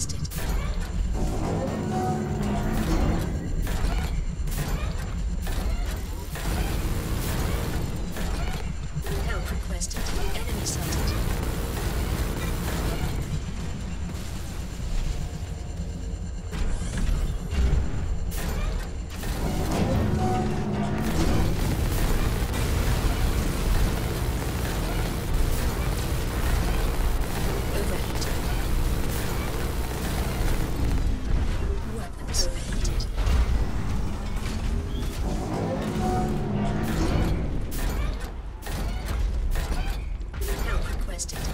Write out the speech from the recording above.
Help Help